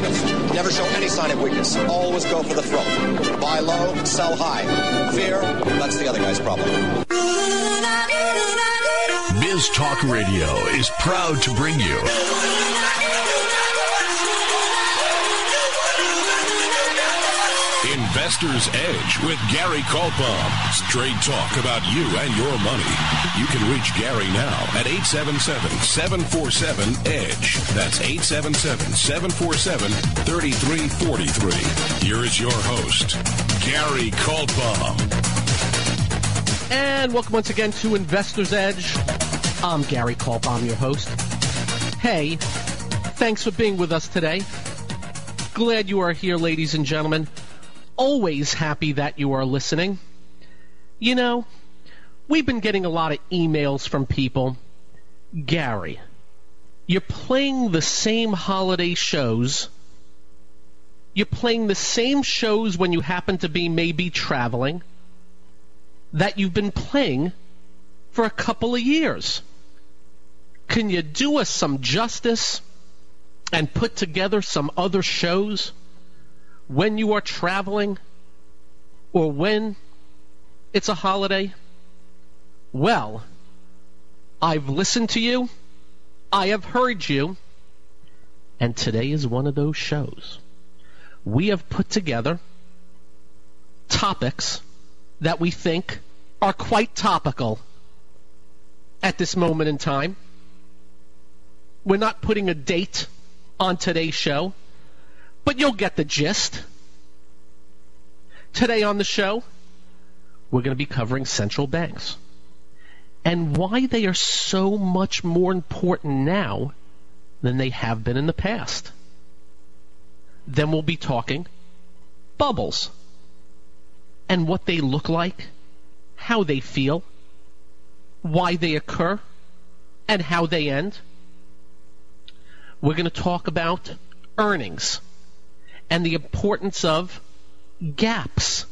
positive. Never show any sign of weakness. Always go for the throat. Buy low, sell high. Fear, that's the other guy's problem. Biz Talk Radio is proud to bring you Investor's Edge with Gary Kaltbaum. Straight talk about you and your money. You can reach Gary now at 877-747-EDGE. That's 877-747-3343. Here is your host, Gary Kaltbaum. And welcome once again to Investor's Edge. I'm Gary Kaltbaum, your host. Hey, thanks for being with us today. Glad you are here, ladies and gentlemen always happy that you are listening. You know, we've been getting a lot of emails from people. Gary, you're playing the same holiday shows. You're playing the same shows when you happen to be maybe traveling that you've been playing for a couple of years. Can you do us some justice and put together some other shows? When you are traveling or when it's a holiday? Well, I've listened to you, I have heard you, and today is one of those shows. We have put together topics that we think are quite topical at this moment in time. We're not putting a date on today's show. But you'll get the gist. Today on the show, we're going to be covering central banks and why they are so much more important now than they have been in the past. Then we'll be talking bubbles and what they look like, how they feel, why they occur, and how they end. We're going to talk about earnings and the importance of gaps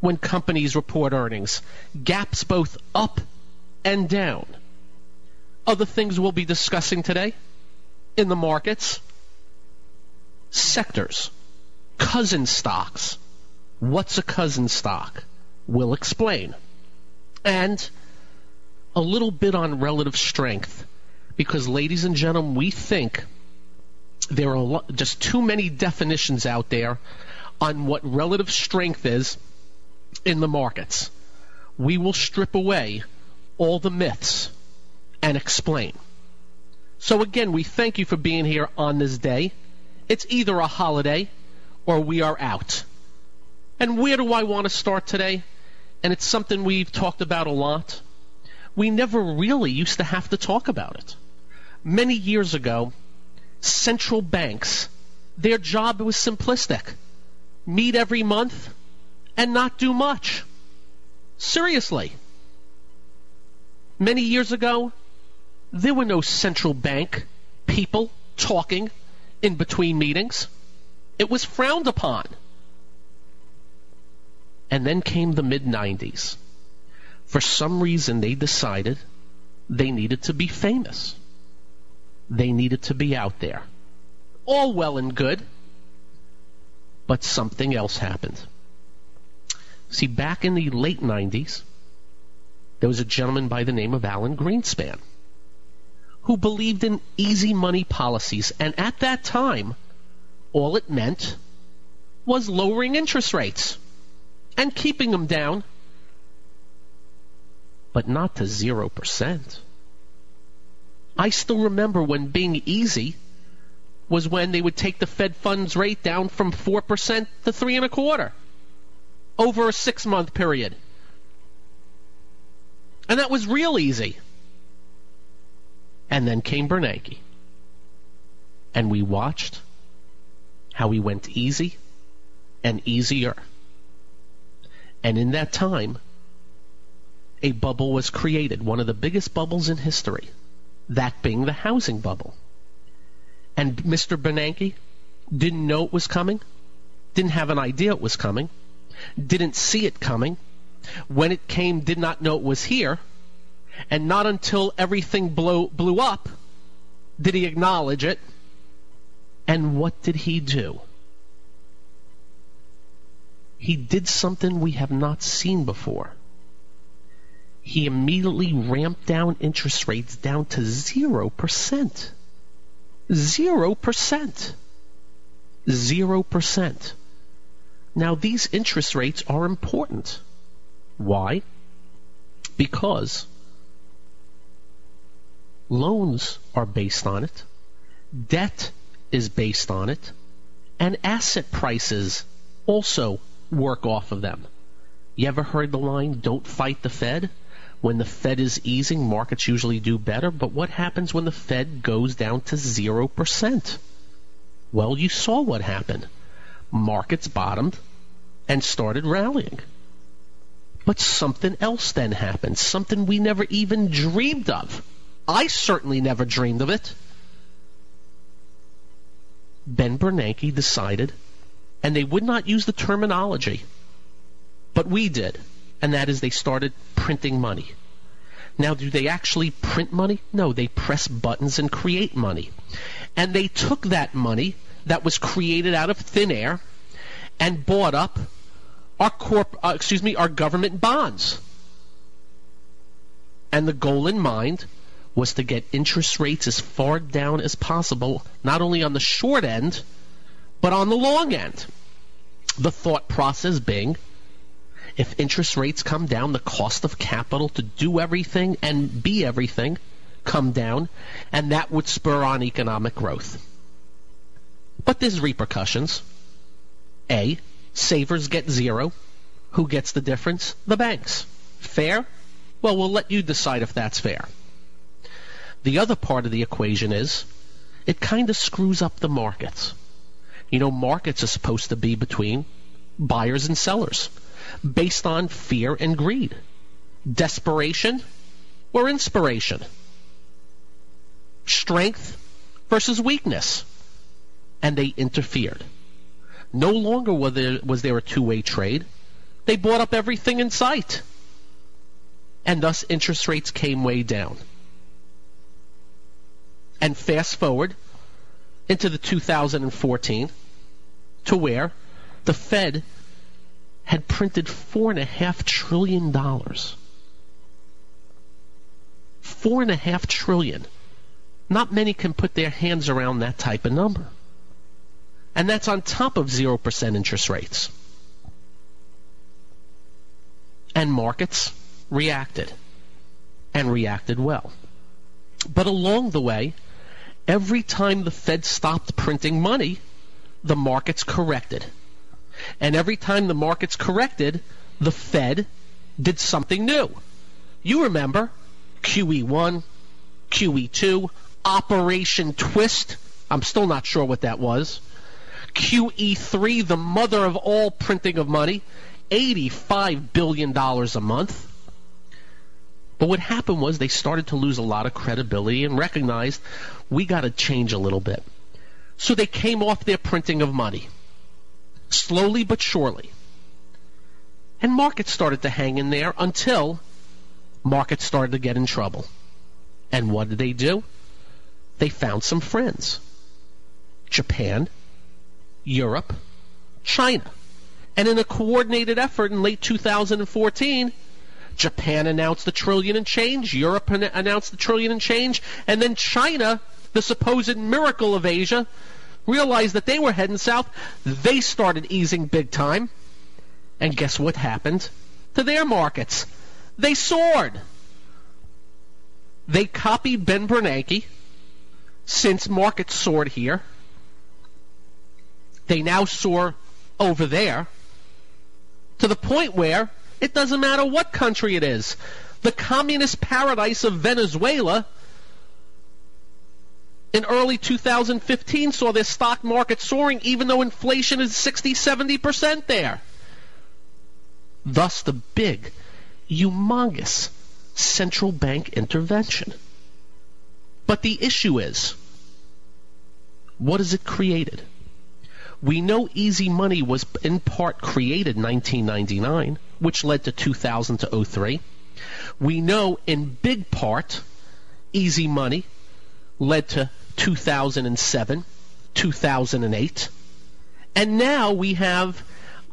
when companies report earnings. Gaps both up and down. Other things we'll be discussing today in the markets sectors, cousin stocks. What's a cousin stock? We'll explain. And a little bit on relative strength. Because, ladies and gentlemen, we think there are just too many definitions out there on what relative strength is in the markets. We will strip away all the myths and explain. So again, we thank you for being here on this day. It's either a holiday or we are out. And where do I want to start today? And it's something we've talked about a lot. We never really used to have to talk about it. Many years ago, central banks, their job was simplistic meet every month and not do much. Seriously. Many years ago, there were no central bank people talking in between meetings. It was frowned upon. And then came the mid 90s. For some reason, they decided they needed to be famous they needed to be out there. All well and good, but something else happened. See, back in the late 90s, there was a gentleman by the name of Alan Greenspan who believed in easy money policies, and at that time, all it meant was lowering interest rates and keeping them down, but not to 0%. I still remember when being easy was when they would take the Fed funds rate down from 4% to three and a quarter over a six month period. And that was real easy. And then came Bernanke. And we watched how he went easy and easier. And in that time, a bubble was created, one of the biggest bubbles in history that being the housing bubble. And Mr. Bernanke didn't know it was coming, didn't have an idea it was coming, didn't see it coming. When it came, did not know it was here. And not until everything blew, blew up did he acknowledge it And what did he do? He did something we have not seen before. He immediately ramped down interest rates down to 0%. 0%. 0%. Now, these interest rates are important. Why? Because loans are based on it, debt is based on it, and asset prices also work off of them. You ever heard the line, don't fight the Fed? When the Fed is easing, markets usually do better, but what happens when the Fed goes down to 0%? Well, you saw what happened. Markets bottomed and started rallying. But something else then happened, something we never even dreamed of. I certainly never dreamed of it. Ben Bernanke decided, and they would not use the terminology, but we did, and that is they started printing money. Now, do they actually print money? No, they press buttons and create money. And they took that money that was created out of thin air and bought up our corp, uh, excuse me, our government bonds. And the goal in mind was to get interest rates as far down as possible, not only on the short end, but on the long end. The thought process being if interest rates come down, the cost of capital to do everything and be everything come down, and that would spur on economic growth. But there's repercussions. A, savers get zero. Who gets the difference? The banks. Fair? Well, we'll let you decide if that's fair. The other part of the equation is it kind of screws up the markets. You know, markets are supposed to be between buyers and sellers based on fear and greed, desperation or inspiration, strength versus weakness. And they interfered. No longer was there, was there a two way trade. They bought up everything in sight. And thus interest rates came way down. And fast forward into the 2014 to where the Fed had printed four and a half trillion dollars. Four and a half trillion. Not many can put their hands around that type of number. And that's on top of 0% interest rates. And markets reacted. And reacted well. But along the way, every time the Fed stopped printing money, the markets corrected. And every time the markets corrected, the Fed did something new. You remember QE1, QE2, Operation Twist. I'm still not sure what that was. QE3, the mother of all printing of money, $85 billion a month. But what happened was they started to lose a lot of credibility and recognized we got to change a little bit. So they came off their printing of money, slowly but surely. And markets started to hang in there until markets started to get in trouble. And what did they do? They found some friends Japan, Europe, China. And in a coordinated effort in late 2014, Japan announced the trillion and change, Europe announced the trillion and change, and then China, the supposed miracle of Asia, realized that they were heading south. They started easing big time. And guess what happened to their markets? They soared. They copied Ben Bernanke. Since markets soared here, they now soar over there to the point where it doesn't matter what country it is. The communist paradise of Venezuela in early 2015 saw their stock market soaring even though inflation is 60, 70% there. Thus the big, humongous central bank intervention. But the issue is, what has it created? We know easy money was in part created in 1999, which led to 2000 to 03. We know in big part easy money led to 2007 2008. And now we have,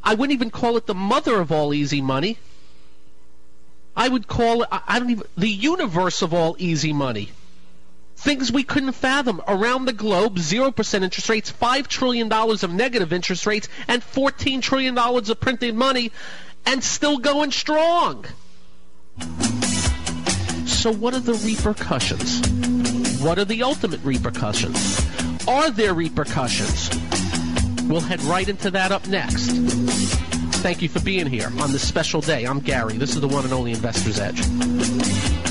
I wouldn't even call it the mother of all easy money. I would call it, I don't even, the universe of all easy money. Things we couldn't fathom. Around the globe, 0% interest rates, $5 trillion of negative interest rates, and $14 trillion of printed money, and still going strong. So, what are the repercussions? What are the ultimate repercussions? Are there repercussions? We'll head right into that up next. Thank you for being here on this special day. I'm Gary. This is the one and only Investor's Edge.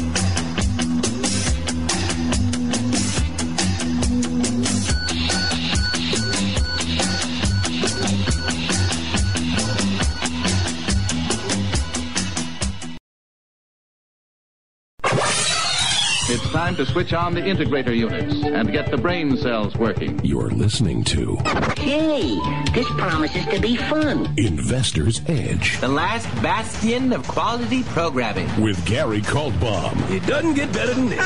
It's time to switch on the integrator units and get the brain cells working. You're listening to Hey, this promises to be fun. Investor's Edge The last bastion of quality programming. with Gary Kaltbaum. It doesn't get better than this.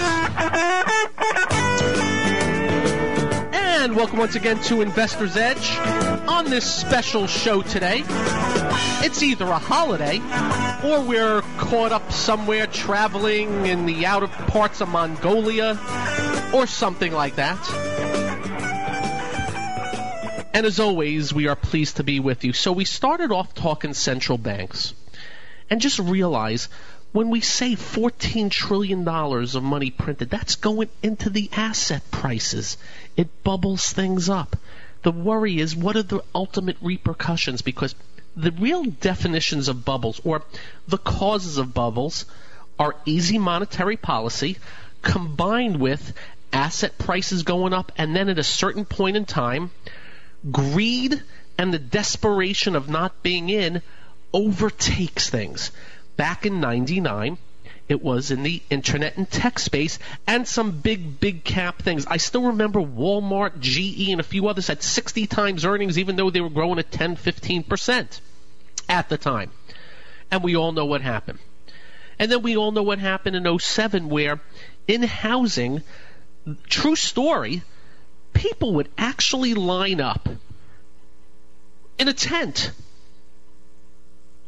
And welcome once again to Investor's Edge. On this special show today, it's either a holiday or we're caught up somewhere traveling in the outer parts of Mongolia or something like that. And as always, we are pleased to be with you. So we started off talking central banks. And just realize when we say $14 trillion of money printed, that's going into the asset prices. It bubbles things up. The worry is what are the ultimate repercussions? Because the real definitions of bubbles or the causes of bubbles are easy monetary policy combined with asset prices going up and then at a certain point in time greed and the desperation of not being in overtakes things. Back in 99, it was in the internet and tech space and some big, big cap things. I still remember Walmart, GE, and a few others had 60 times earnings, even though they were growing at 10, 15% at the time. And we all know what happened. And then we all know what happened in 07, where in housing, true story, people would actually line up in a tent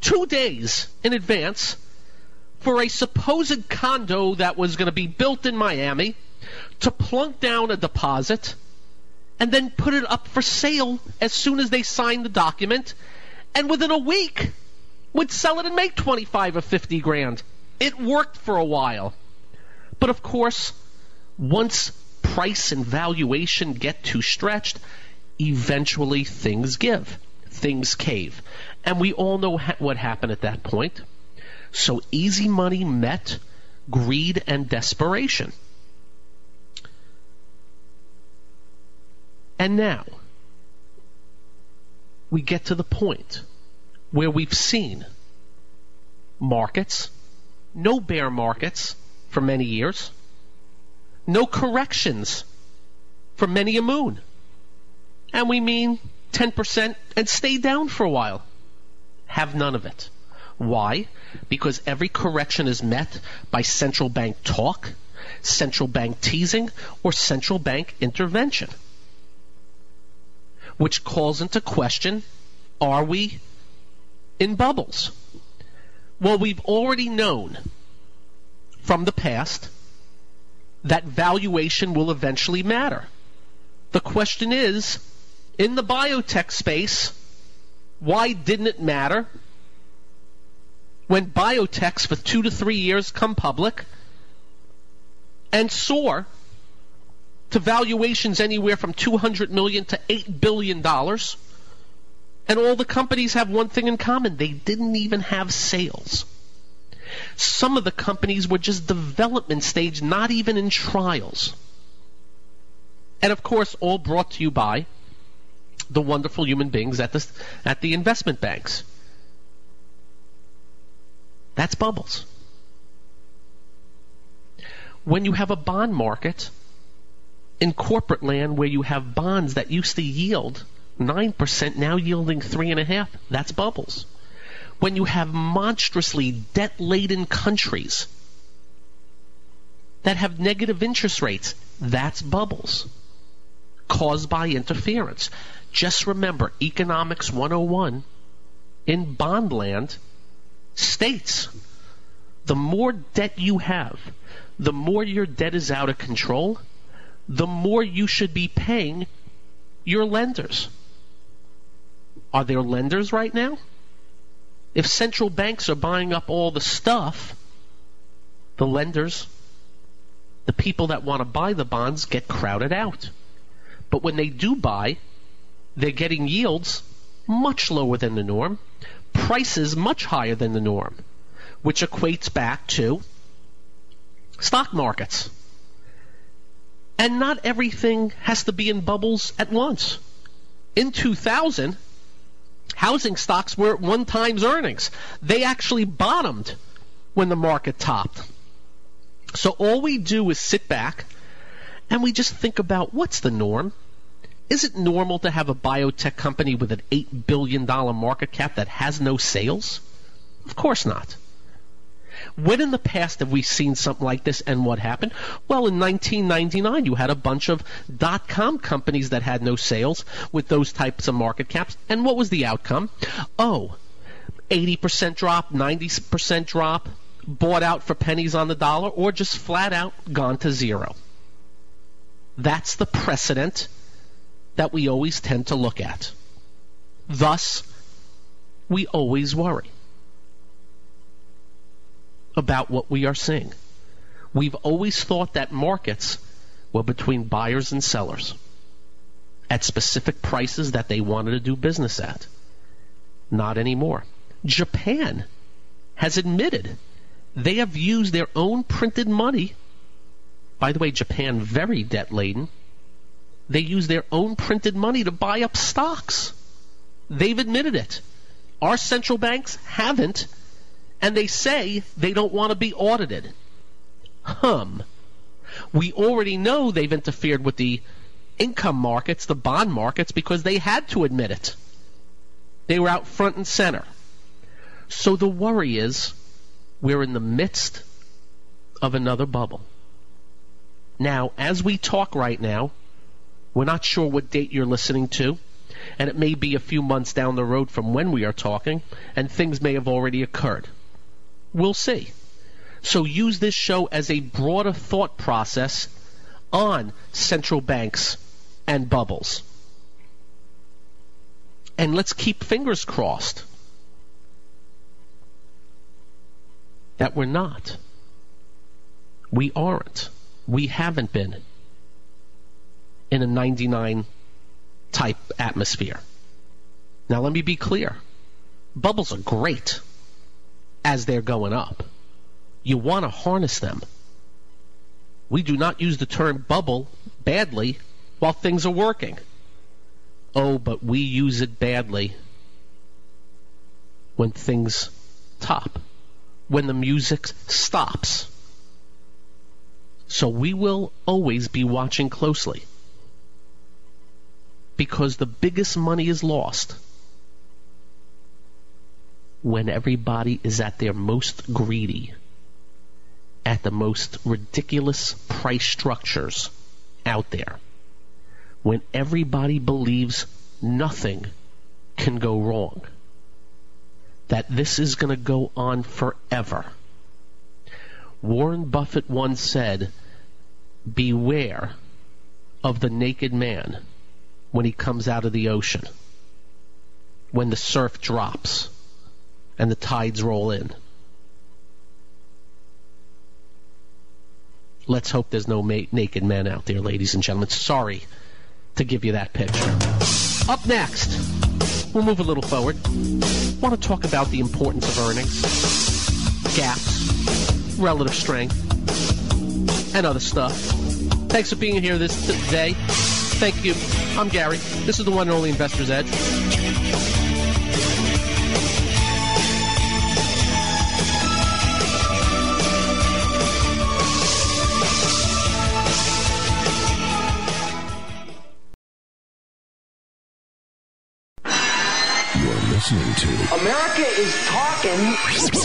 two days in advance for a supposed condo that was going to be built in Miami to plunk down a deposit and then put it up for sale as soon as they signed the document and within a week would sell it and make 25 or 50 grand. It worked for a while. But of course, once price and valuation get too stretched, eventually things give, things cave. And we all know ha- what happened at that point. So easy money met greed and desperation. And now, we get to the point where we've seen markets, no bear markets for many years, no corrections for many a moon. And we mean 10% and stay down for a while. Have none of it. Why? Because every correction is met by central bank talk, central bank teasing, or central bank intervention. Which calls into question are we in bubbles? Well, we've already known from the past that valuation will eventually matter. The question is in the biotech space, why didn't it matter when biotechs for two to three years come public and soar to valuations anywhere from 200 million to 8 billion dollars and all the companies have one thing in common. They didn't even have sales. Some of the companies were just development stage not even in trials. And of course all brought to you by the wonderful human beings at the at the investment banks that's bubbles when you have a bond market in corporate land where you have bonds that used to yield 9% now yielding 3.5, that's bubbles. When you have monstrously debt laden countries that have negative interest rates, that's bubbles. caused by interference. Just remember, Economics 101 in Bondland states the more debt you have, the more your debt is out of control, the more you should be paying your lenders. Are there lenders right now? If central banks are buying up all the stuff, the lenders, the people that want to buy the bonds get crowded out. But when they do buy, they're getting yields much lower than the norm, prices much higher than the norm, which equates back to stock markets. And not everything has to be in bubbles at once. In 2000, housing stocks were at one times earnings. They actually bottomed when the market topped. So all we do is sit back and we just think about what's the norm? Is it normal to have a biotech company with an $8 billion market cap that has no sales? Of course not. When in the past have we seen something like this and what happened? Well, in 1999, you had a bunch of dot com companies that had no sales with those types of market caps. And what was the outcome? Oh, 80% drop, 90% drop, bought out for pennies on the dollar, or just flat out gone to zero. That's the precedent that we always tend to look at. Thus, we always worry about what we are seeing. We've always thought that markets were between buyers and sellers at specific prices that they wanted to do business at. Not anymore. Japan has admitted they have used their own printed money. By the way, Japan very debt laden. They use their own printed money to buy up stocks. They've admitted it. Our central banks haven't and they say they don't want to be audited. Hum. We already know they've interfered with the income markets, the bond markets, because they had to admit it. They were out front and center. So the worry is we're in the midst of another bubble. Now, as we talk right now, we're not sure what date you're listening to, and it may be a few months down the road from when we are talking, and things may have already occurred. We'll see. So use this show as a broader thought process on central banks and bubbles. And let's keep fingers crossed that we're not. We aren't. We haven't been in a 99 type atmosphere. Now, let me be clear bubbles are great as they're going up. You want to harness them. We do not use the term bubble badly while things are working. Oh, but we use it badly when things top, when the music stops. So we will always be watching closely because the biggest money is lost when everybody is at their most greedy, at the most ridiculous price structures out there, when everybody believes nothing can go wrong, that this is going to go on forever. Warren Buffett once said, Beware of the naked man when he comes out of the ocean, when the surf drops and the tides roll in. Let's hope there's no ma- naked men out there, ladies and gentlemen. Sorry to give you that picture. Up next, we'll move a little forward. Want to talk about the importance of earnings, gaps, relative strength, and other stuff. Thanks for being here this today. Thank you. I'm Gary. This is the one and only Investor's Edge. listening to America is talking.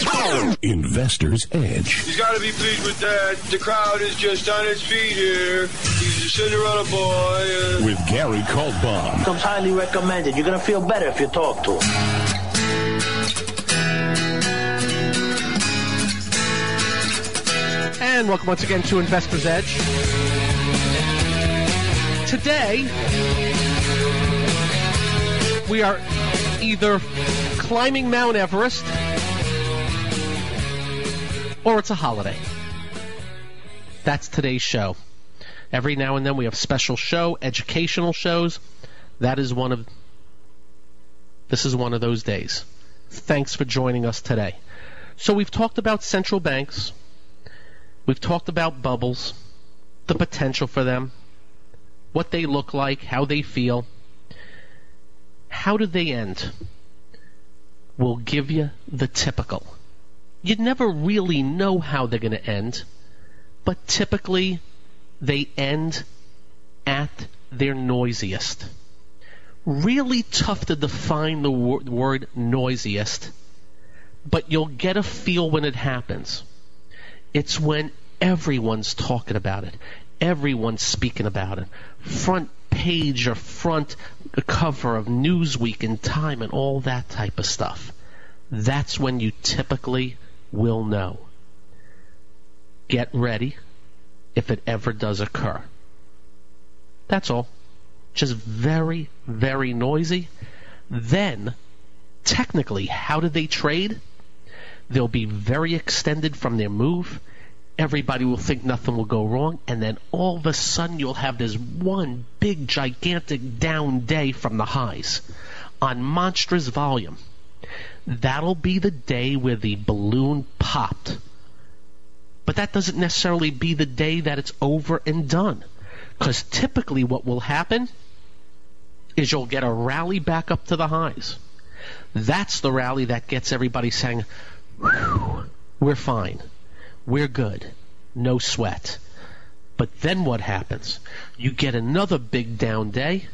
Investor's Edge He's got to be pleased with that. The crowd is just on its feet here. He's a Cinderella boy. Uh, with Gary Kaltbaum. Comes highly recommended. You're gonna feel better if you talk to him. And welcome once again to Investor's Edge. Today, we are either climbing Mount Everest or it's a holiday. That's today's show. Every now and then we have special show, educational shows. That is one of this is one of those days. Thanks for joining us today. So we've talked about central banks. We've talked about bubbles, the potential for them, what they look like, how they feel. How do they end? We'll give you the typical. You never really know how they're going to end, but typically they end at their noisiest. Really tough to define the wor- word noisiest, but you'll get a feel when it happens. It's when everyone's talking about it. Everyone's speaking about it. Front page or front cover of Newsweek and Time and all that type of stuff. That's when you typically will know. Get ready if it ever does occur. That's all. Just very, very noisy. Then, technically, how do they trade? They'll be very extended from their move. Everybody will think nothing will go wrong, and then all of a sudden you'll have this one big, gigantic down day from the highs on monstrous volume. That'll be the day where the balloon popped. But that doesn't necessarily be the day that it's over and done. Because typically what will happen is you'll get a rally back up to the highs. That's the rally that gets everybody saying, we're fine. We're good. No sweat. But then what happens? You get another big down day,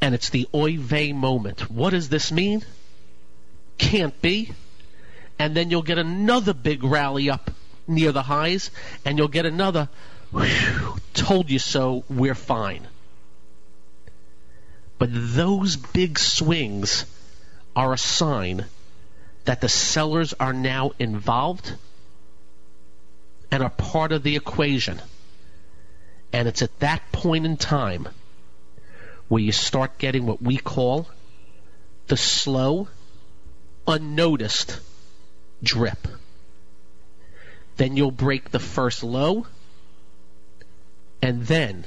and it's the oy vey moment. What does this mean? Can't be. And then you'll get another big rally up near the highs, and you'll get another, "Whew, told you so, we're fine. But those big swings are a sign that the sellers are now involved and are part of the equation. And it's at that point in time where you start getting what we call the slow, unnoticed drip. Then you'll break the first low, and then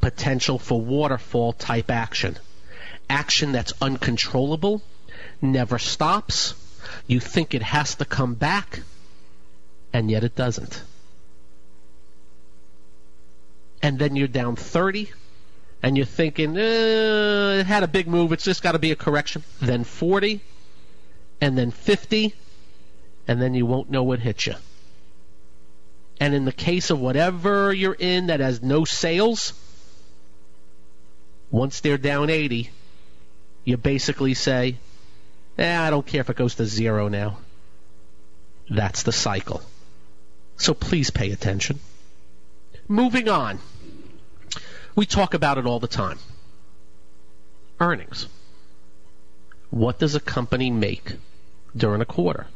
potential for waterfall type action. Action that's uncontrollable, never stops. You think it has to come back, and yet it doesn't. And then you're down 30, and you're thinking, eh, it had a big move, it's just got to be a correction. Then 40, and then 50, and then you won't know what hit you. And in the case of whatever you're in that has no sales, once they're down 80, you basically say, eh, I don't care if it goes to zero now. That's the cycle. So please pay attention. Moving on. We talk about it all the time. Earnings. What does a company make during a quarter?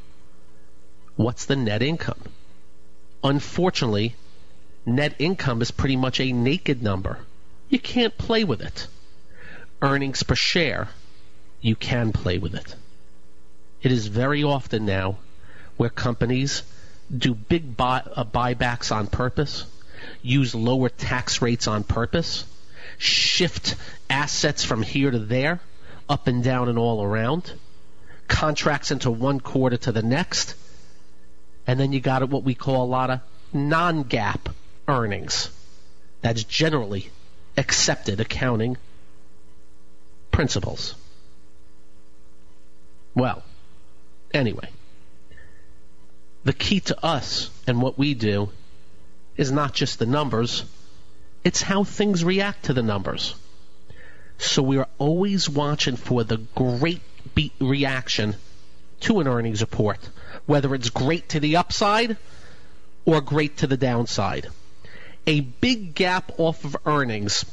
What's the net income? Unfortunately, net income is pretty much a naked number. You can't play with it. Earnings per share, you can play with it. It is very often now where companies do big buy, uh, buybacks on purpose, use lower tax rates on purpose, shift assets from here to there, up and down and all around, contracts into one quarter to the next, and then you got what we call a lot of non-GAAP earnings. That's generally accepted accounting principles. Well, anyway, the key to us and what we do is not just the numbers, it's how things react to the numbers. So we are always watching for the great reaction to an earnings report, whether it's great to the upside or great to the downside. A big gap off of earnings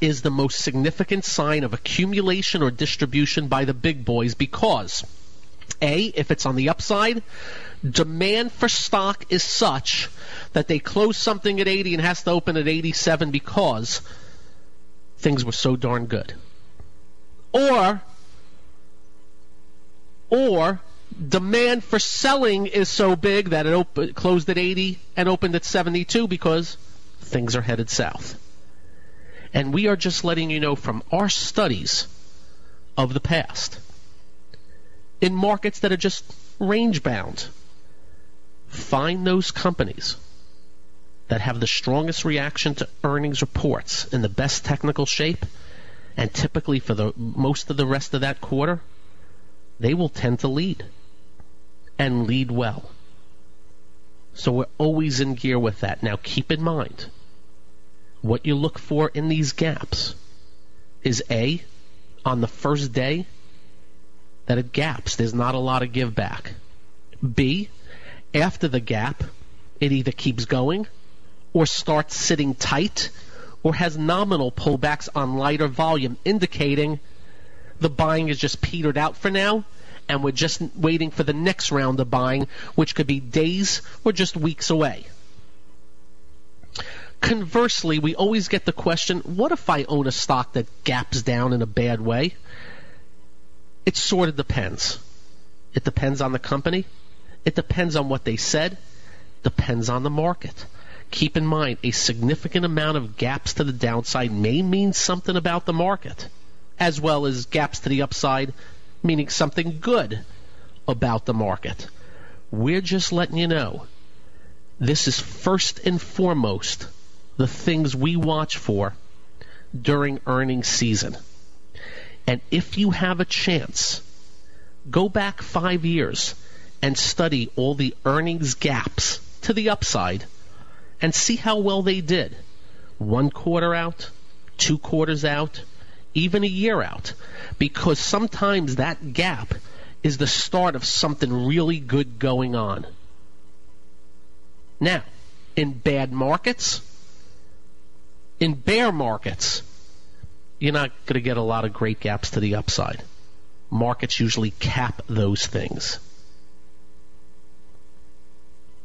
is the most significant sign of accumulation or distribution by the big boys because A, if it's on the upside, demand for stock is such that they close something at 80 and has to open at 87 because things were so darn good. Or or demand for selling is so big that it op- closed at 80 and opened at 72 because things are headed south. And we are just letting you know from our studies of the past in markets that are just range bound. Find those companies that have the strongest reaction to earnings reports in the best technical shape, and typically for the most of the rest of that quarter, they will tend to lead and lead well. So we're always in gear with that. Now keep in mind what you look for in these gaps is A, on the first day, that it gaps. There's not a lot of give back. B, after the gap, it either keeps going or starts sitting tight or has nominal pullbacks on lighter volume, indicating the buying is just petered out for now and we're just waiting for the next round of buying, which could be days or just weeks away. Conversely, we always get the question what if I own a stock that gaps down in a bad way? It sort of depends. It depends on the company. It depends on what they said. Depends on the market. Keep in mind, a significant amount of gaps to the downside may mean something about the market, as well as gaps to the upside, meaning something good about the market. We're just letting you know this is first and foremost the things we watch for during earnings season. And if you have a chance, go back five years and study all the earnings gaps to the upside and see how well they did. One quarter out, two quarters out, even a year out. Because sometimes that gap is the start of something really good going on. Now, in bad markets, in bear markets, you're not going to get a lot of great gaps to the upside. Markets usually cap those things.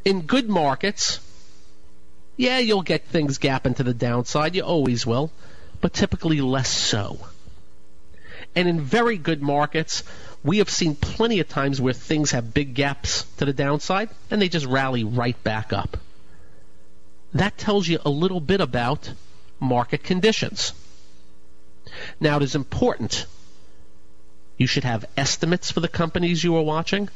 In good markets, yeah, you'll get things gapping to the downside. You always will, but typically less so. And in very good markets, we have seen plenty of times where things have big gaps to the downside and they just rally right back up. That tells you a little bit about market conditions. Now, it is important. You should have estimates for the companies you are watching,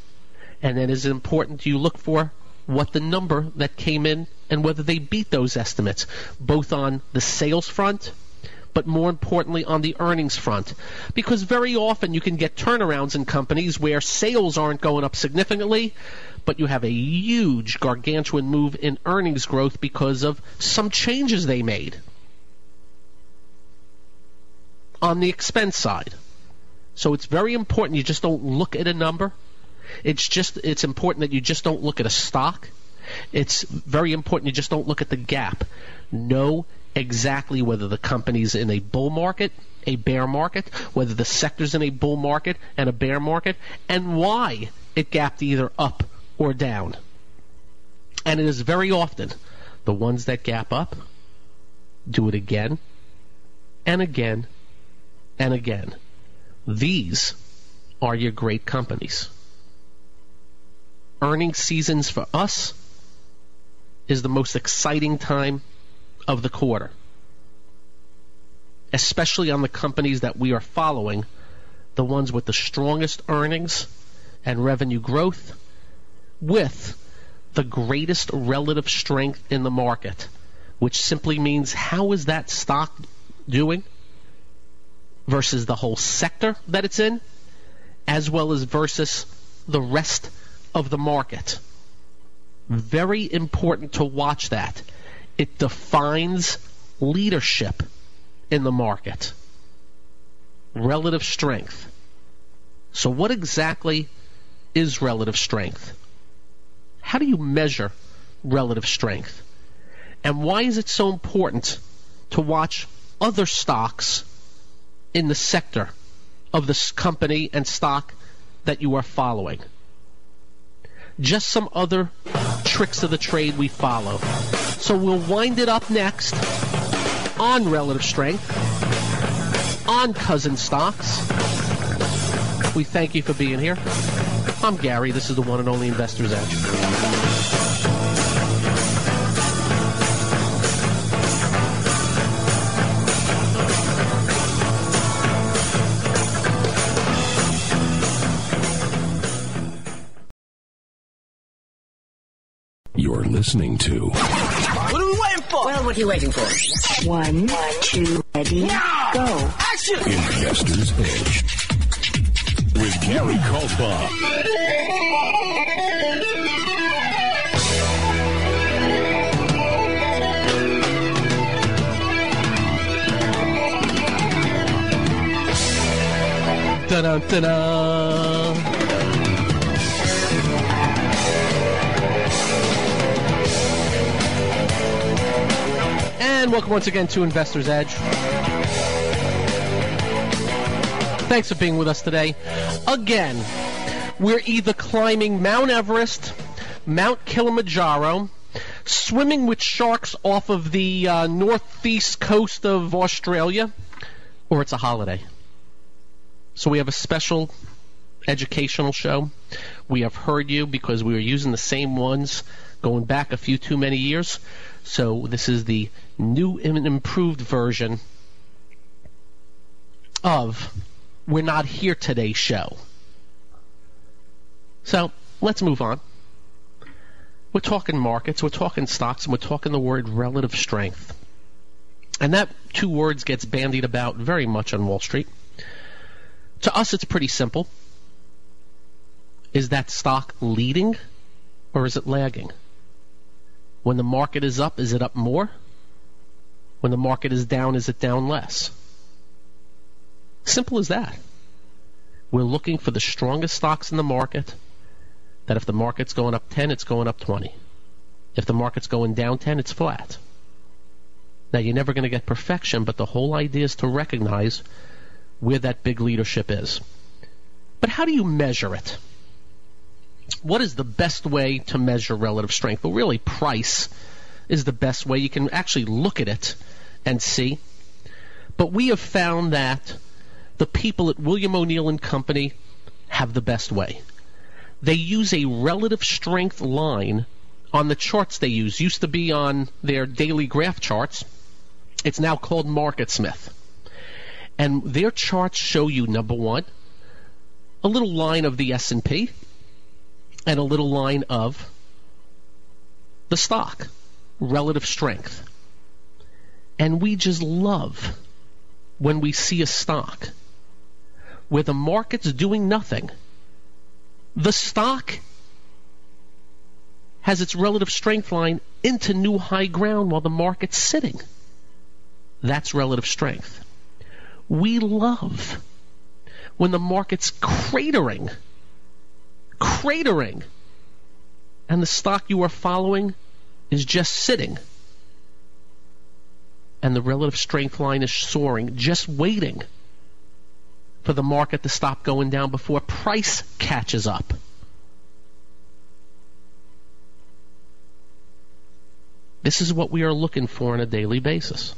and then it is important you look for what the number that came in and whether they beat those estimates, both on the sales front, but more importantly on the earnings front. Because very often you can get turnarounds in companies where sales aren't going up significantly, but you have a huge gargantuan move in earnings growth because of some changes they made on the expense side. So it's very important you just don't look at a number. It's just it's important that you just don't look at a stock. It's very important you just don't look at the gap. Know exactly whether the company's in a bull market, a bear market, whether the sector's in a bull market and a bear market, and why it gapped either up or down. And it is very often the ones that gap up do it again and again and again. These are your great companies. Earning seasons for us is the most exciting time of the quarter, especially on the companies that we are following, the ones with the strongest earnings and revenue growth, with the greatest relative strength in the market, which simply means how is that stock doing versus the whole sector that it's in, as well as versus the rest of the market. Very important to watch that. It defines leadership in the market, relative strength. So, what exactly is relative strength? How do you measure relative strength? And why is it so important to watch other stocks in the sector of this company and stock that you are following? Just some other tricks of the trade we follow. So we'll wind it up next on relative strength, on cousin stocks. We thank you for being here. I'm Gary. This is the one and only Investor's Edge. Listening to What are we waiting for? Well, what are you waiting for? One, two, ready, go. Action! Investor's Edge with Gary Kaltbaum. Da-da, da-da. And welcome once again to Investor's Edge. Thanks for being with us today. Again, we're either climbing Mount Everest, Mount Kilimanjaro, swimming with sharks off of the uh, northeast coast of Australia, or it's a holiday. So we have a special educational show. We have heard you because we were using the same ones going back a few too many years. So this is the new and improved version of We're Not Here Today show. So let's move on. We're talking markets, we're talking stocks, and we're talking the word relative strength. And that two words gets bandied about very much on Wall Street. To us, it's pretty simple. Is that stock leading or is it lagging? When the market is up, is it up more? When the market is down, is it down less? Simple as that. We're looking for the strongest stocks in the market that if the market's going up 10, it's going up 20. If the market's going down 10, it's flat. Now, you're never going to get perfection, but the whole idea is to recognize where that big leadership is. But how do you measure it? What is the best way to measure relative strength? Well, really, price is the best way. You can actually look at it and see. But we have found that the people at William O'Neill and Company have the best way. They use a relative strength line on the charts they use. Used to be on their daily graph charts. It's now called MarketSmith. And their charts show you number one, a little line of the S&P and a little line of the stock, relative strength. And we just love when we see a stock where the market's doing nothing. The stock has its relative strength line into new high ground while the market's sitting. That's relative strength. We love when the market's cratering, cratering, and the stock you are following is just sitting. And the relative strength line is soaring, just waiting for the market to stop going down before price catches up. This is what we are looking for on a daily basis.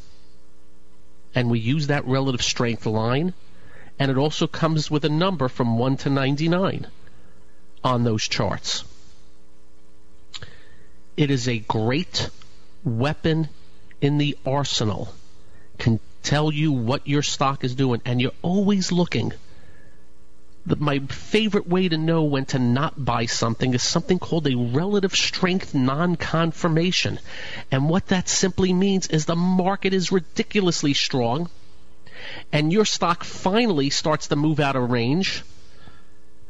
And we use that relative strength line, and it also comes with a number from 1 to 99 on those charts. It is a great weapon in the arsenal. Can tell you what your stock is doing, and you're always looking. The, my favorite way to know when to not buy something is something called a relative strength non-confirmation. And what that simply means is the market is ridiculously strong, and your stock finally starts to move out of range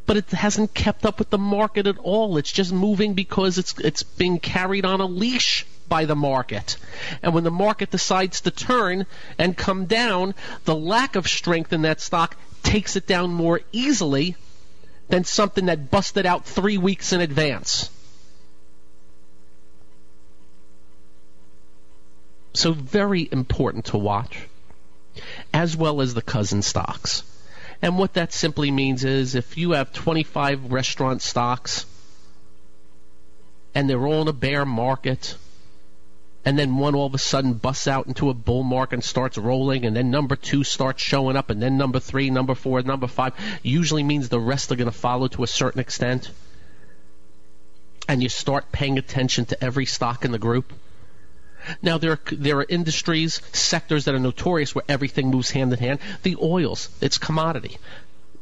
but it hasn't kept up with the market at all. It's just moving because it's it's being carried on a leash by the market. And when the market decides to turn and come down, the lack of strength in that stock takes it down more easily than something that busted out three weeks in advance. So very important to watch, as well as the cousin stocks. And what that simply means is if you have 25 restaurant stocks and they're all in a bear market, and then one all of a sudden busts out into a bull market and starts rolling, and then number two starts showing up, and then number three, number four, number five, usually means the rest are going to follow to a certain extent. And you start paying attention to every stock in the group. Now there are, there are industries, sectors that are notorious where everything moves hand in hand. The oils, it's commodity.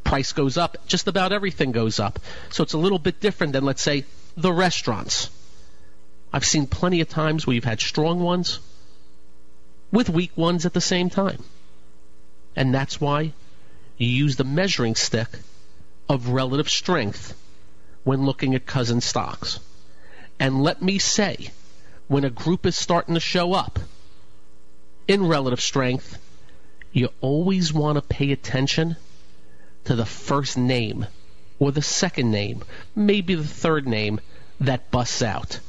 Price goes up, just about everything goes up. So it's a little bit different than let's say the restaurants. I've seen plenty of times where you've had strong ones with weak ones at the same time. And that's why you use the measuring stick of relative strength when looking at cousin stocks. And let me say, when a group is starting to show up in relative strength, you always want to pay attention to the first name or the second name, maybe the third name that busts out.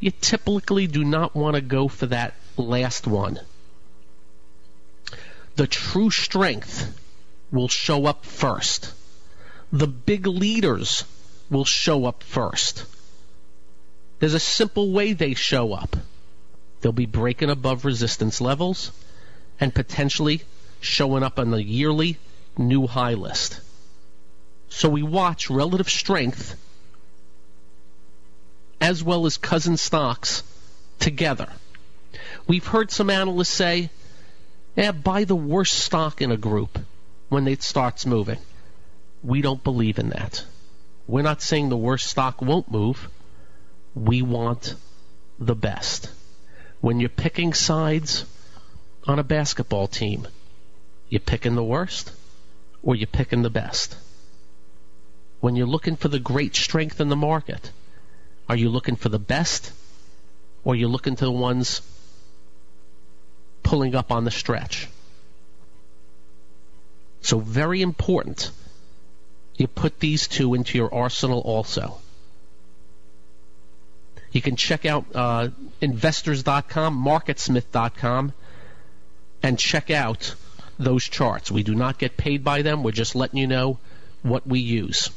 You typically do not want to go for that last one. The true strength will show up first. The big leaders will show up first. There's a simple way they show up. They'll be breaking above resistance levels and potentially showing up on the yearly new high list. So we watch relative strength as well as cousin stocks together. We've heard some analysts say, buy the worst stock in a group when it starts moving. We don't believe in that. We're not saying the worst stock won't move. We want the best. When you're picking sides on a basketball team, you're picking the worst or you're picking the best? When you're looking for the great strength in the market, are you looking for the best or are you looking to the ones pulling up on the stretch? So very important. You put these two into your arsenal also. You can check out uh, investors.com, marketsmith.com, and check out those charts. We do not get paid by them. We're just letting you know what we use.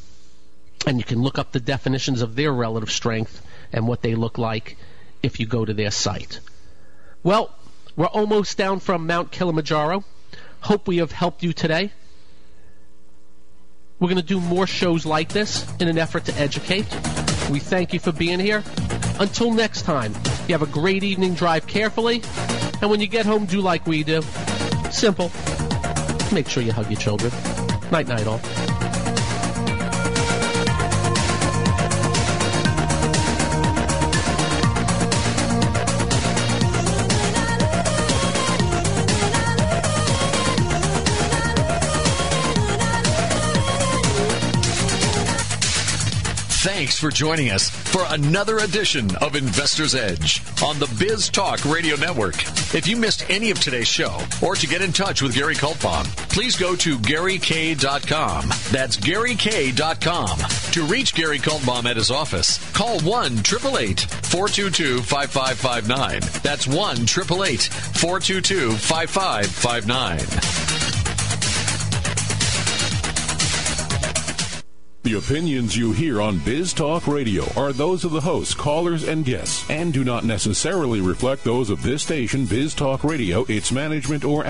And you can look up the definitions of their relative strength and what they look like if you go to their site. Well, we're almost down from Mount Kilimanjaro. Hope we have helped you today. We're going to do more shows like this in an effort to educate. We thank you for being here. Until next time, you have a great evening, drive carefully, and when you get home, do like we do. Simple. Make sure you hug your children. Night, night, all. For joining us for another edition of Investor's Edge on the Biz Talk Radio Network. If you missed any of today's show or to get in touch with Gary Kaltbaum, please go to GaryK.com. That's GaryK.com. To reach Gary Kaltbaum at his office, call 1 422 5559. That's 1 422 5559. The opinions you hear on Biz Talk Radio are those of the hosts, callers, and guests, and do not necessarily reflect those of this station, Biz Talk Radio, its management, or